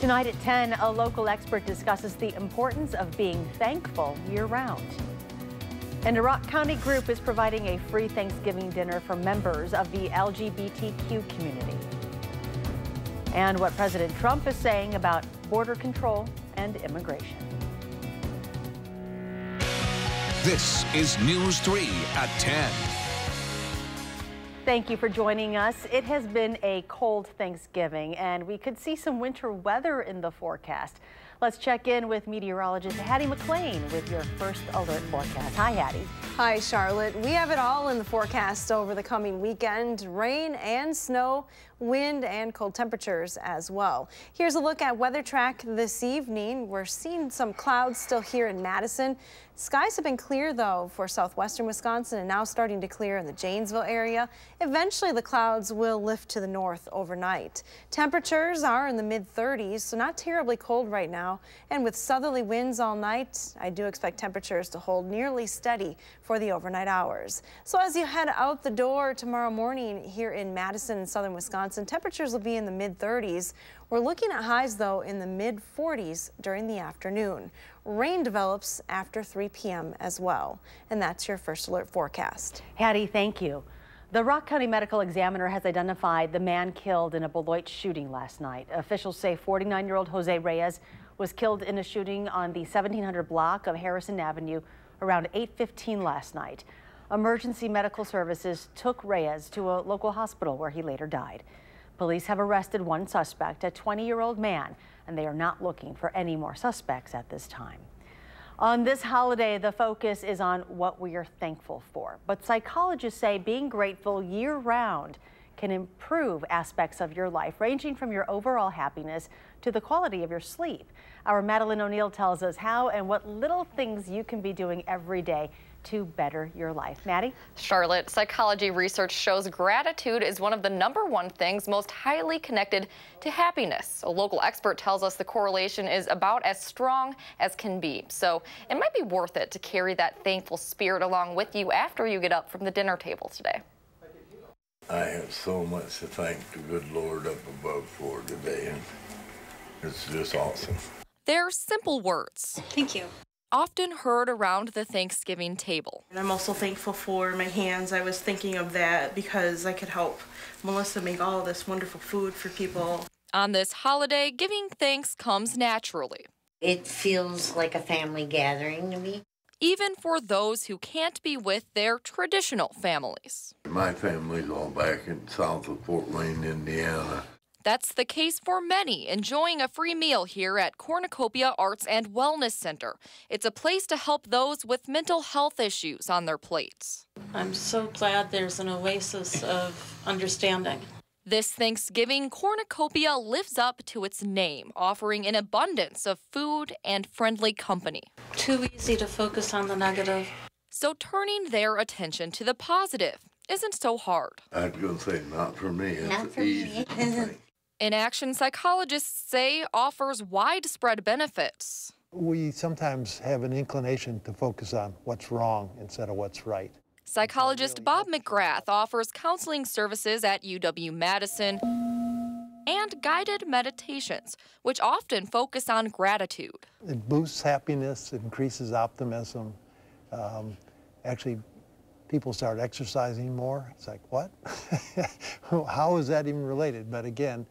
Tonight at 10, a local expert discusses the importance of being thankful year round. And a Rock County group is providing a free Thanksgiving dinner for members of the LGBTQ community. And what President Trump is saying about border control and immigration. This is News 3 at 10. Thank you for joining us. It has been a cold Thanksgiving and we could see some winter weather in the forecast. Let's check in with meteorologist Hattie McLean with your first alert forecast. Hi, Hattie. Hi, Charlotte. We have it all in the forecast over the coming weekend. Rain and snow, wind and cold temperatures as well. Here's a look at weather track this evening. We're seeing some clouds still here in Madison. Skies have been clear, though, for southwestern Wisconsin and now starting to clear in the Janesville area. Eventually, the clouds will lift to the north overnight. Temperatures are in the mid 30s, so not terribly cold right now. And with southerly winds all night, I do expect temperatures to hold nearly steady for the overnight hours. So as you head out the door tomorrow morning here in Madison and southern Wisconsin, temperatures will be in the mid 30s. We're looking at highs, though, in the mid 40s during the afternoon. Rain develops after 3 p.m. as well. And that's your first alert forecast. Hattie, thank you. The Rock County Medical Examiner has identified the man killed in a Beloit shooting last night. Officials say 49-year-old Jose Reyes was killed in a shooting on the 1700 block of Harrison Avenue around 8.15 last night. Emergency medical services took Reyes to a local hospital where he later died. Police have arrested one suspect, a 20-year-old man, and they are not looking for any more suspects at this time. On this holiday, the focus is on what we are thankful for. But psychologists say being grateful year-round can improve aspects of your life, ranging from your overall happiness to the quality of your sleep. Our Madeline O'Neill tells us how and what little things you can be doing every day to better your life. Maddie? Charlotte, psychology research shows gratitude is one of the number one things most highly connected to happiness. A local expert tells us the correlation is about as strong as can be. So it might be worth it to carry that thankful spirit along with you after you get up from the dinner table today. I have so much to thank the good Lord up above for today. And it's just awesome. They're simple words. Thank you often heard around the Thanksgiving table. And I'm also thankful for my hands. I was thinking of that because I could help Melissa make all this wonderful food for people. On this holiday, giving thanks comes naturally. It feels like a family gathering to me. Even for those who can't be with their traditional families. My family's all back in south of Fort Wayne, Indiana. That's the case for many enjoying a free meal here at Cornucopia Arts and Wellness Center. It's a place to help those with mental health issues on their plates. I'm so glad there's an oasis of understanding. This Thanksgiving, Cornucopia lives up to its name, offering an abundance of food and friendly company. Too easy to focus on the negative. So turning their attention to the positive isn't so hard. I'd go say not for me. It's not for easy me. Inaction psychologists say offers widespread benefits. We sometimes have an inclination to focus on what's wrong instead of what's right. Psychologist Bob McGrath offers counseling services at UW Madison and guided meditations, which often focus on gratitude. It boosts happiness, it increases optimism. Um, actually, people start exercising more. It's like, what? How is that even related? But again,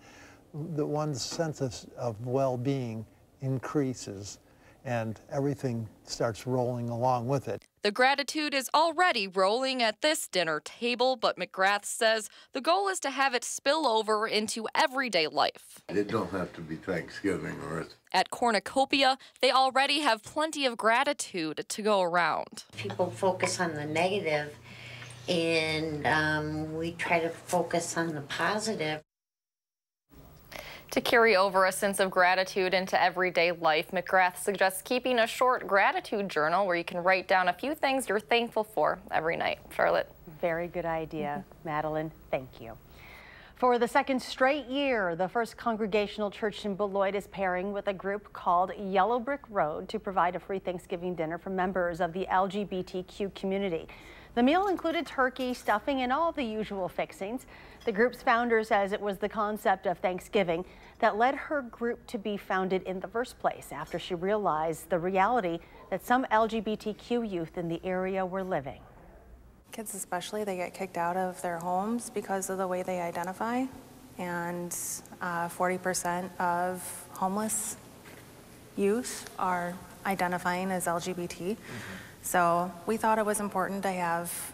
the one's sense of, of well-being increases and everything starts rolling along with it. The gratitude is already rolling at this dinner table, but McGrath says the goal is to have it spill over into everyday life. It don't have to be Thanksgiving or it's At Cornucopia, they already have plenty of gratitude to go around. People focus on the negative, and um, we try to focus on the positive. To carry over a sense of gratitude into everyday life, McGrath suggests keeping a short gratitude journal where you can write down a few things you're thankful for every night. Charlotte. Very good idea. Madeline, thank you. For the second straight year, the First Congregational Church in Beloit is pairing with a group called Yellow Brick Road to provide a free Thanksgiving dinner for members of the LGBTQ community. The meal included turkey, stuffing, and all the usual fixings. The group's founder says it was the concept of Thanksgiving that led her group to be founded in the first place after she realized the reality that some LGBTQ youth in the area were living. Kids especially, they get kicked out of their homes because of the way they identify. And 40% uh, of homeless youth are identifying as LGBT. Mm -hmm. So we thought it was important to have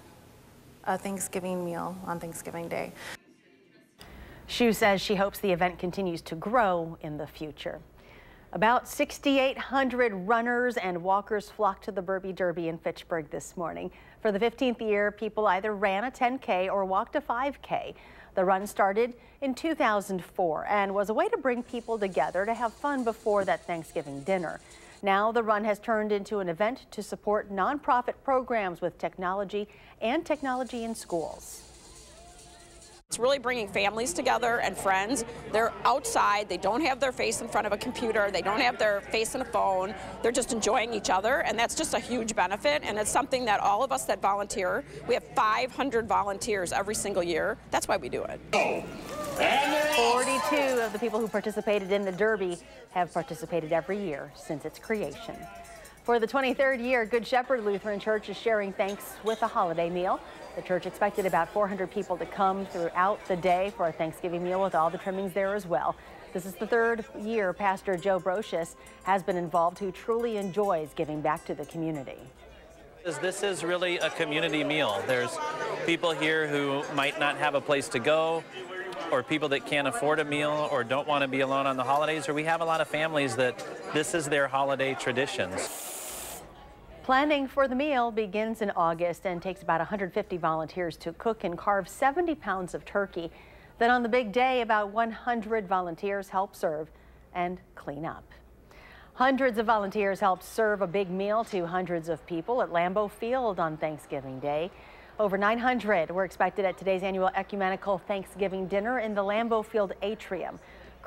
a Thanksgiving meal on Thanksgiving Day. Shu says she hopes the event continues to grow in the future. About 6,800 runners and walkers flocked to the Berbee Derby in Fitchburg this morning. For the 15th year, people either ran a 10K or walked a 5K. The run started in 2004 and was a way to bring people together to have fun before that Thanksgiving dinner. Now the run has turned into an event to support nonprofit programs with technology and technology in schools. It's really bringing families together and friends. They're outside, they don't have their face in front of a computer, they don't have their face in a phone, they're just enjoying each other, and that's just a huge benefit, and it's something that all of us that volunteer, we have 500 volunteers every single year, that's why we do it. 42 of the people who participated in the Derby have participated every year since its creation. For the 23rd year, Good Shepherd Lutheran Church is sharing thanks with a holiday meal. The church expected about 400 people to come throughout the day for a Thanksgiving meal with all the trimmings there as well. This is the third year Pastor Joe Brocious has been involved, who truly enjoys giving back to the community. This is really a community meal. There's people here who might not have a place to go, or people that can't afford a meal or don't want to be alone on the holidays, or we have a lot of families that this is their holiday traditions. Planning for the meal begins in August and takes about 150 volunteers to cook and carve 70 pounds of turkey. Then on the big day, about 100 volunteers help serve and clean up. Hundreds of volunteers helped serve a big meal to hundreds of people at Lambeau Field on Thanksgiving Day. Over 900 were expected at today's annual ecumenical Thanksgiving dinner in the Lambeau Field atrium.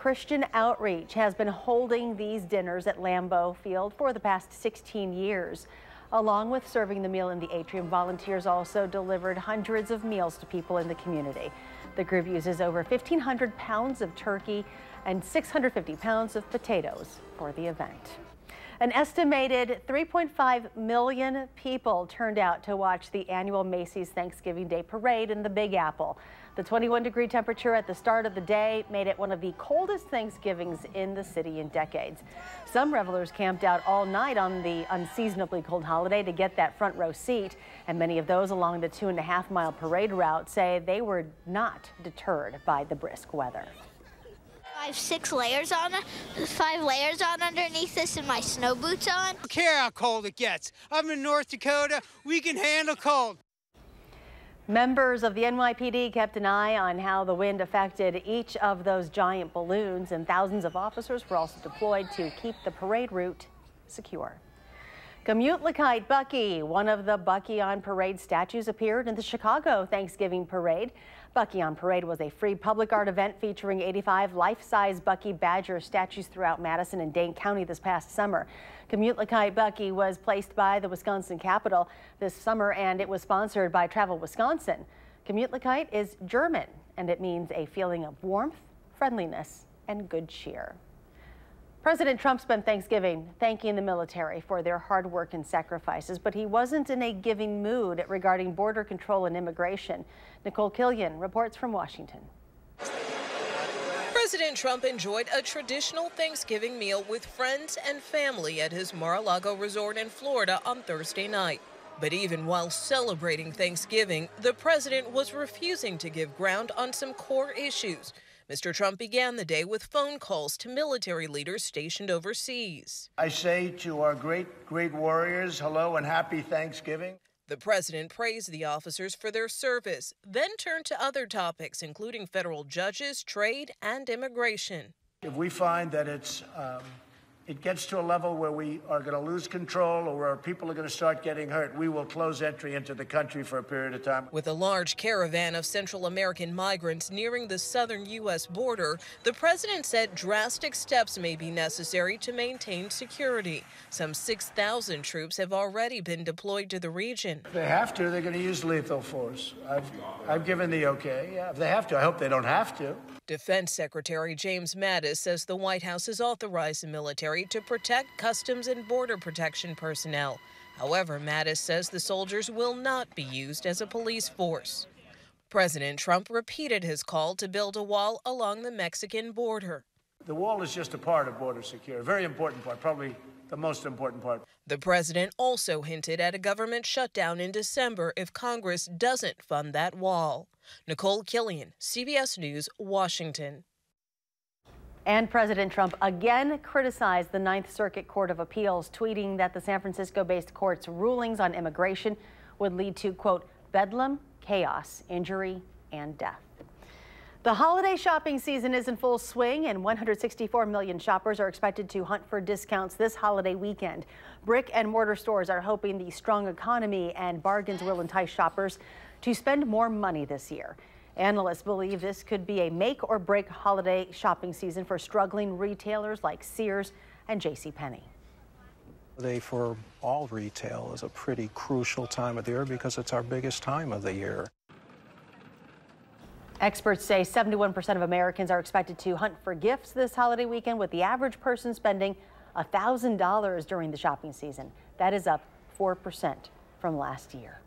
Christian Outreach has been holding these dinners at Lambeau Field for the past 16 years. Along with serving the meal in the atrium, volunteers also delivered hundreds of meals to people in the community. The group uses over 1,500 pounds of turkey and 650 pounds of potatoes for the event. An estimated 3.5 million people turned out to watch the annual Macy's Thanksgiving Day Parade in the Big Apple. The 21 degree temperature at the start of the day made it one of the coldest Thanksgivings in the city in decades. Some revelers camped out all night on the unseasonably cold holiday to get that front row seat, and many of those along the two and a half mile parade route say they were not deterred by the brisk weather. I have six layers on, five layers on underneath this and my snow boots on. I don't care how cold it gets. I'm in North Dakota. We can handle cold. Members of the NYPD kept an eye on how the wind affected each of those giant balloons, and thousands of officers were also deployed to keep the parade route secure. Gemütlichkeit Bucky, one of the Bucky on Parade statues, appeared in the Chicago Thanksgiving Parade. Bucky on Parade was a free public art event featuring 85 life-size Bucky Badger statues throughout Madison and Dane County this past summer. Gemütlichkeit Bucky was placed by the Wisconsin Capitol this summer and it was sponsored by Travel Wisconsin. Gemütlichkeit is German and it means a feeling of warmth, friendliness, and good cheer. President Trump spent Thanksgiving thanking the military for their hard work and sacrifices, but he wasn't in a giving mood regarding border control and immigration. Nicole Killion reports from Washington. President Trump enjoyed a traditional Thanksgiving meal with friends and family at his Mar-a-Lago resort in Florida on Thursday night. But even while celebrating Thanksgiving, the president was refusing to give ground on some core issues Mr. Trump began the day with phone calls to military leaders stationed overseas. I say to our great, great warriors, hello and happy Thanksgiving. The president praised the officers for their service, then turned to other topics, including federal judges, trade, and immigration. If we find that it's um, it gets to a level where we are going to lose control or where people are going to start getting hurt, we will close entry into the country for a period of time. With a large caravan of Central American migrants nearing the southern U.S. border, the president said drastic steps may be necessary to maintain security. Some 6,000 troops have already been deployed to the region. If they have to, they're going to use lethal force. I've, I've given the okay. Yeah, if they have to, I hope they don't have to. Defense Secretary James Mattis says the White House has authorized the military to protect Customs and Border Protection personnel. However, Mattis says the soldiers will not be used as a police force. President Trump repeated his call to build a wall along the Mexican border. The wall is just a part of border security, a very important part, probably the most important part. The president also hinted at a government shutdown in December if Congress doesn't fund that wall. Nicole Killion, CBS News, Washington. And President Trump again criticized the Ninth Circuit Court of Appeals, tweeting that the San Francisco based court's rulings on immigration would lead to, quote, bedlam, chaos, injury, and death. The holiday shopping season is in full swing, and 164 million shoppers are expected to hunt for discounts this holiday weekend. Brick and mortar stores are hoping the strong economy and bargains will entice shoppers to spend more money this year. Analysts believe this could be a make or break holiday shopping season for struggling retailers like Sears and JCPenney. They, for all retail, is a pretty crucial time of the year because it's our biggest time of the year. Experts say 71% of Americans are expected to hunt for gifts this holiday weekend, with the average person spending $1,000 during the shopping season. That is up 4% from last year.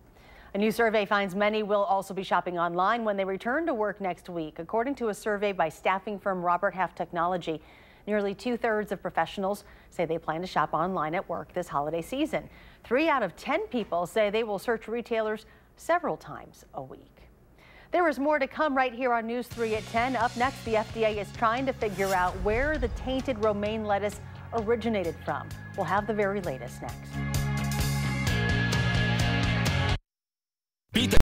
A new survey finds many will also be shopping online when they return to work next week. According to a survey by staffing firm Robert Half Technology, nearly two thirds of professionals say they plan to shop online at work this holiday season. Three out of 10 people say they will search retailers several times a week. There is more to come right here on News 3 at 10. Up next, the FDA is trying to figure out where the tainted romaine lettuce originated from. We'll have the very latest next. Peter.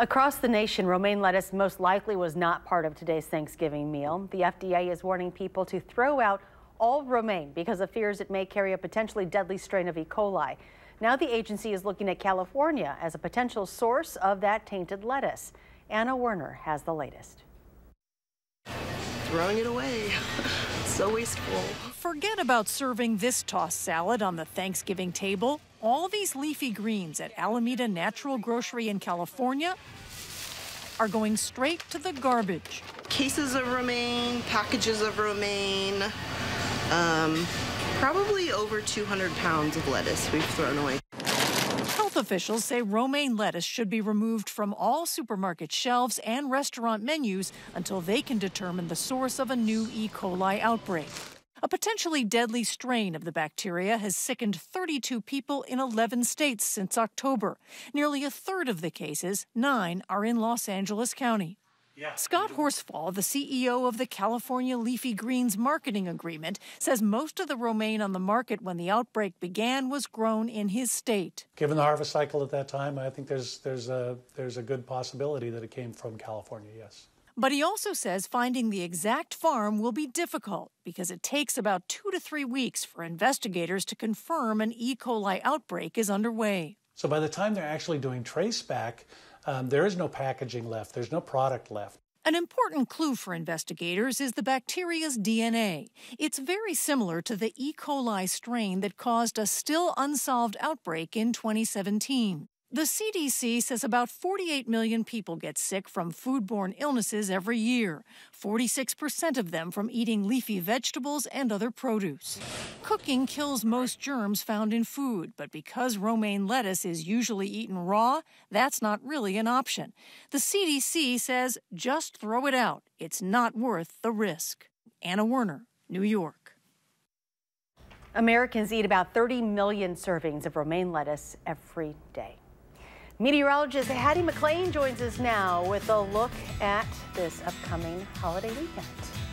Across the nation, romaine lettuce most likely was not part of today's Thanksgiving meal. The FDA is warning people to throw out all romaine because of fears it may carry a potentially deadly strain of E. coli. Now the agency is looking at California as a potential source of that tainted lettuce. Anna Werner has the latest. Throwing it away. so wasteful. Forget about serving this tossed salad on the Thanksgiving table. All these leafy greens at Alameda Natural Grocery in California are going straight to the garbage. Cases of romaine, packages of romaine, um, probably over 200 pounds of lettuce we've thrown away. Health officials say romaine lettuce should be removed from all supermarket shelves and restaurant menus until they can determine the source of a new E. coli outbreak. A potentially deadly strain of the bacteria has sickened 32 people in 11 states since October. Nearly a third of the cases, nine, are in Los Angeles County. Yeah. Scott Horsfall, the CEO of the California Leafy Greens marketing agreement, says most of the romaine on the market when the outbreak began was grown in his state. Given the harvest cycle at that time, I think there's there's a there's a good possibility that it came from California. Yes. But he also says finding the exact farm will be difficult because it takes about two to three weeks for investigators to confirm an E. coli outbreak is underway. So by the time they're actually doing traceback, um, there is no packaging left, there's no product left. An important clue for investigators is the bacteria's DNA. It's very similar to the E. coli strain that caused a still unsolved outbreak in 2017. The CDC says about 48 million people get sick from foodborne illnesses every year, 46% of them from eating leafy vegetables and other produce. Cooking kills most germs found in food, but because romaine lettuce is usually eaten raw, that's not really an option. The CDC says just throw it out. It's not worth the risk. Anna Werner, New York. Americans eat about 30 million servings of romaine lettuce every day. Meteorologist Hattie McLean joins us now with a look at this upcoming holiday weekend.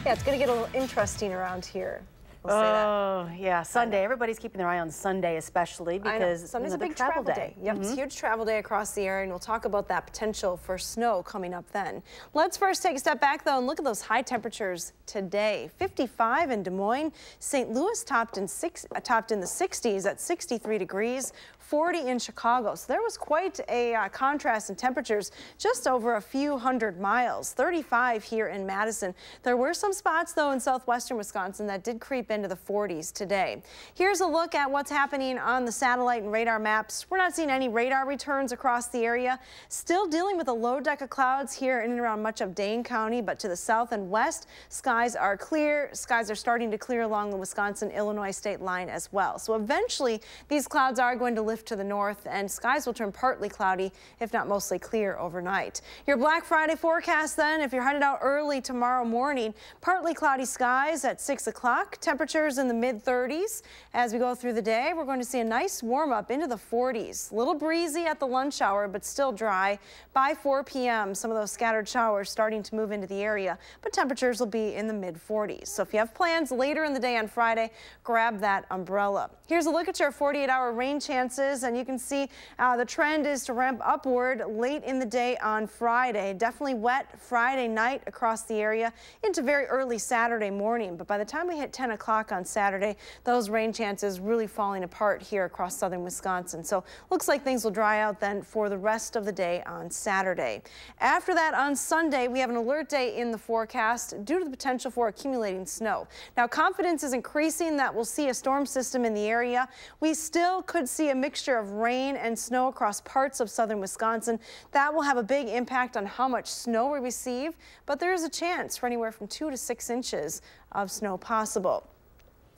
Yeah, it's going to get a little interesting around here. We'll oh, yeah, Sunday. Everybody's keeping their eye on Sunday, especially because Sunday's you know, a big travel, travel day. day. Yep, mm -hmm. it's a mm-hmm. huge travel day across the area, and we'll talk about that potential for snow coming up then. Let's first take a step back, though, and look at those high temperatures today. 55 in Des Moines. St. Louis topped in, six, uh, topped in the 60s at 63 degrees. 40 in Chicago. So there was quite a uh, contrast in temperatures just over a few hundred miles. 35 here in Madison. There were some spots, though, in southwestern Wisconsin that did creep into the 40s today. Here's a look at what's happening on the satellite and radar maps. We're not seeing any radar returns across the area. Still dealing with a low deck of clouds here in and around much of Dane County, but to the south and west, skies are clear. Skies are starting to clear along the Wisconsin-Illinois state line as well. So eventually, these clouds are going to lift to the north and skies will turn partly cloudy, if not mostly clear overnight. Your Black Friday forecast then, if you're headed out early tomorrow morning, partly cloudy skies at 6 o'clock, temperatures in in the mid 30s. As we go through the day, we're going to see a nice warm up into the 40s. A little breezy at the lunch hour, but still dry. By 4 p.m., some of those scattered showers starting to move into the area, but temperatures will be in the mid 40s. So if you have plans later in the day on Friday, grab that umbrella. Here's a look at your 48 hour rain chances, and you can see uh, the trend is to ramp upward late in the day on Friday. Definitely wet Friday night across the area into very early Saturday morning, but by the time we hit 10 o'clock on Saturday. Those rain chances really falling apart here across southern Wisconsin. So looks like things will dry out then for the rest of the day on Saturday. After that on Sunday, we have an alert day in the forecast due to the potential for accumulating snow. Now confidence is increasing that we'll see a storm system in the area. We still could see a mixture of rain and snow across parts of southern Wisconsin. That will have a big impact on how much snow we receive, but there is a chance for anywhere from two to six inches of snow possible.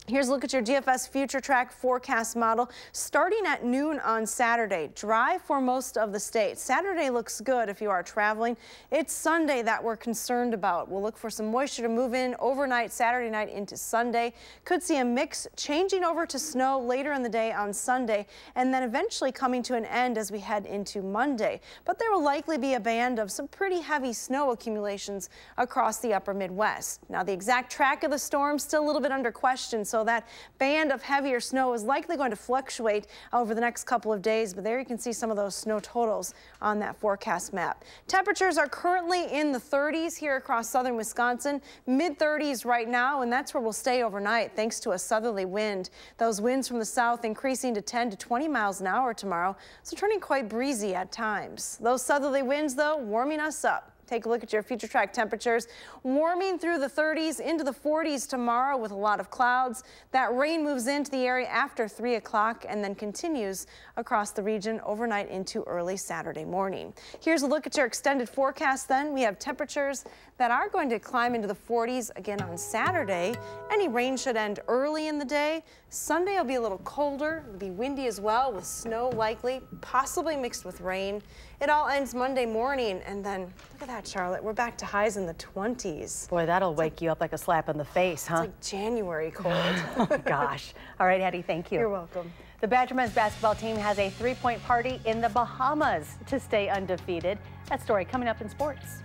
Here's a look at your GFS Future Track forecast model. Starting at noon on Saturday, dry for most of the state. Saturday looks good if you are traveling. It's Sunday that we're concerned about. We'll look for some moisture to move in overnight, Saturday night into Sunday. Could see a mix changing over to snow later in the day on Sunday and then eventually coming to an end as we head into Monday. But there will likely be a band of some pretty heavy snow accumulations across the upper Midwest. Now the exact track of the storm still a little bit under question. So So that band of heavier snow is likely going to fluctuate over the next couple of days, but there you can see some of those snow totals on that forecast map. Temperatures are currently in the 30s here across southern Wisconsin, mid 30s right now, and that's where we'll stay overnight thanks to a southerly wind. Those winds from the south increasing to 10 to 20 miles an hour tomorrow, so turning quite breezy at times. Those southerly winds, though, warming us up. Take a look at your future track temperatures. Warming through the 30s into the 40s tomorrow with a lot of clouds. That rain moves into the area after 3 o'clock and then continues across the region overnight into early Saturday morning. Here's a look at your extended forecast then. We have temperatures that are going to climb into the 40s again on Saturday. Any rain should end early in the day. Sunday will be a little colder. It'll be windy as well with snow likely, possibly mixed with rain. It all ends Monday morning and then look at that, Charlotte. We're back to highs in the 20s. Boy, that'll wake like, you up like a slap in the face, huh? It's like January cold. oh, gosh. All right, Eddie, thank you. You're welcome. The Badger men's basketball team has a three-point party in the Bahamas to stay undefeated. That story coming up in sports.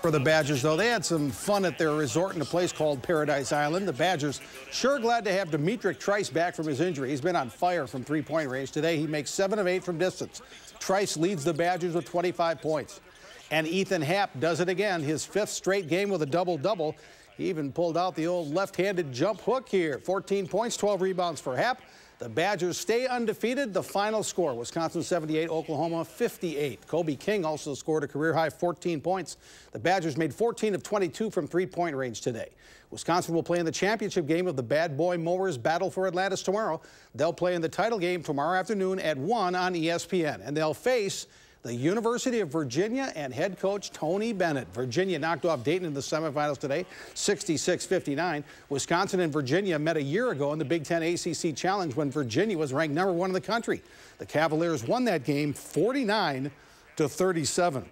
For the Badgers, though, they had some fun at their resort in a place called Paradise Island. The Badgers sure glad to have D'Mitrik Trice back from his injury. He's been on fire from three-point range. Today, he makes 7 of 8 from distance. Trice leads the Badgers with 25 points. And Ethan Happ does it again, his fifth straight game with a double-double. He even pulled out the old left-handed jump hook here. 14 points, 12 rebounds for Happ. The Badgers stay undefeated. The final score, Wisconsin 78, Oklahoma 58. Kobe King also scored a career-high 14 points. The Badgers made 14 of 22 from three-point range today. Wisconsin will play in the championship game of the Bad Boy Mowers Battle for Atlantis tomorrow. They'll play in the title game tomorrow afternoon at 1 on ESPN, and they'll face the University of Virginia and head coach Tony Bennett. Virginia knocked off Dayton in the semifinals today, 66-59. Wisconsin and Virginia met a year ago in the Big Ten ACC Challenge when Virginia was ranked number one in the country. The Cavaliers won that game 49 to 37.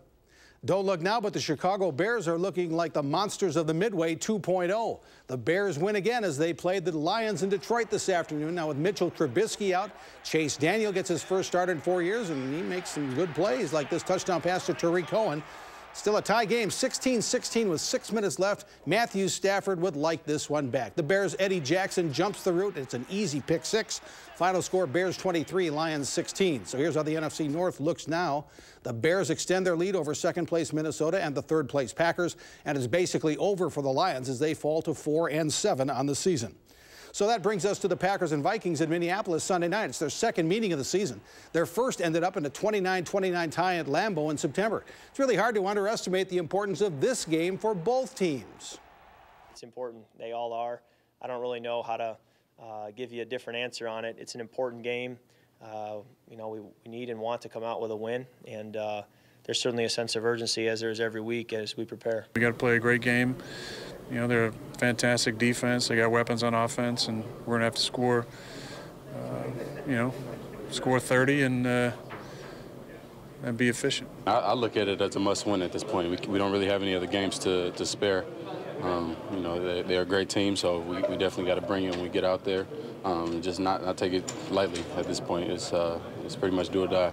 Don't look now, but the Chicago Bears are looking like the monsters of the Midway 2.0. The Bears win again as they played the Lions in Detroit this afternoon. Now with Mitchell Trubisky out, Chase Daniel gets his first start in four years, and he makes some good plays like this touchdown pass to Tarik Cohen. Still a tie game, 16-16 with six minutes left. Matthew Stafford would like this one back. The Bears' Eddie Jackson jumps the route. It's an easy pick six. Final score, Bears 23, Lions 16. So here's how the NFC North looks now. The Bears extend their lead over second place Minnesota and the third place Packers, and it's basically over for the Lions as they fall to four and seven on the season. So that brings us to the Packers and Vikings in Minneapolis Sunday night. It's their second meeting of the season. Their first ended up in a 29-29 tie at Lambeau in September. It's really hard to underestimate the importance of this game for both teams. It's important. They all are. I don't really know how to uh, give you a different answer on it. It's an important game. Uh, you know, we, we, need and want to come out with a win, and uh, there's certainly a sense of urgency as there is every week as we prepare. We got to play a great game. You know, they're a fantastic defense. They got weapons on offense, and we're going to have to score, uh, you know, score 30 and uh, and be efficient. I, I, look at it as a must-win at this point. We, we don't really have any other games to, to spare. Um, you know, they, they're a great team, so we, we definitely got to bring it when we get out there. Um, just not, not take it lightly at this point. It's, uh, it's pretty much do or die.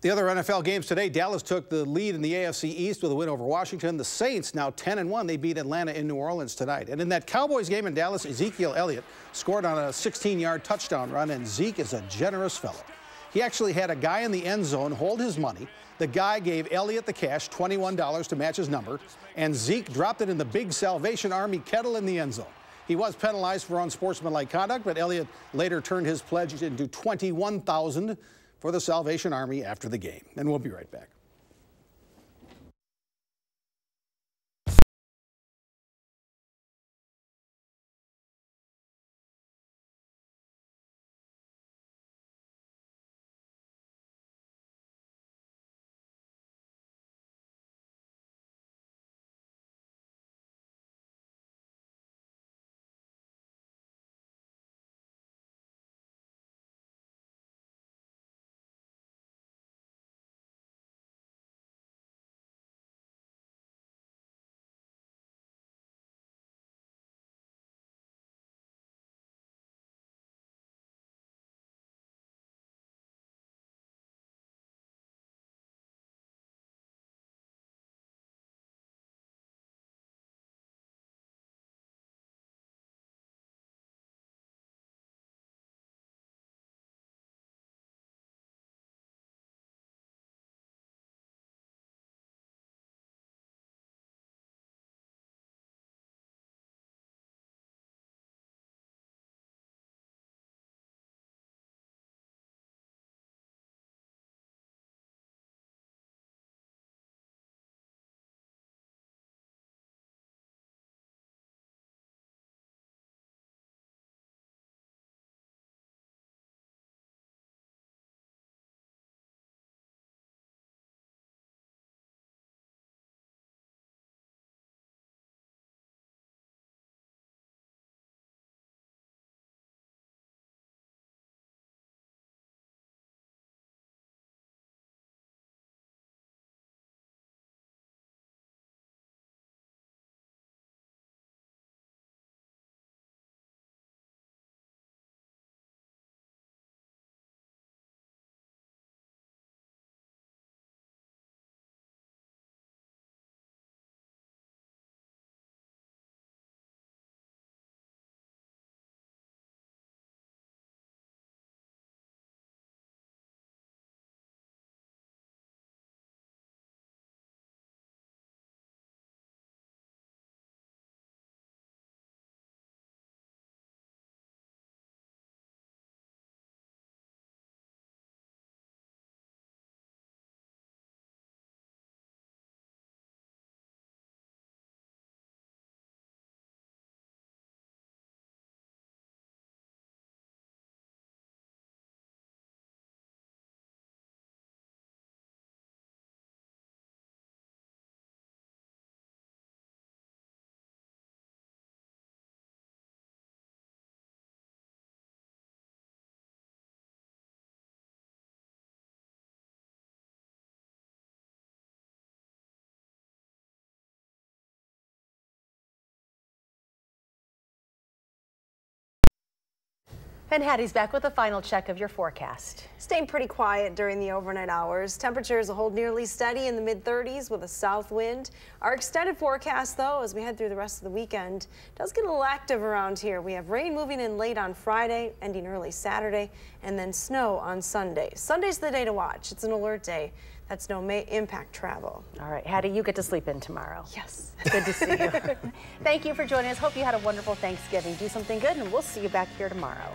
The other NFL games today, Dallas took the lead in the AFC East with a win over Washington. The Saints now 10 and 1. They beat Atlanta in New Orleans tonight. And in that Cowboys game in Dallas, Ezekiel Elliott scored on a 16-yard touchdown run, and Zeke is a generous fellow. He actually had a guy in the end zone hold his money. The guy gave Elliott the cash, $21 to match his number, and Zeke dropped it in the big Salvation Army kettle in the end zone. He was penalized for unsportsmanlike conduct, but Elliott later turned his pledge into 21000 for the Salvation Army after the game. And we'll be right back. And Hattie's back with a final check of your forecast. Staying pretty quiet during the overnight hours. Temperatures will hold nearly steady in the mid 30s with a south wind. Our extended forecast, though, as we head through the rest of the weekend, does get a little active around here. We have rain moving in late on Friday, ending early Saturday, and then snow on Sunday. Sunday's the day to watch. It's an alert day. That snow may impact travel. All right, Hattie, you get to sleep in tomorrow. Yes. Good to see you. Thank you for joining us. Hope you had a wonderful Thanksgiving. Do something good, and we'll see you back here tomorrow.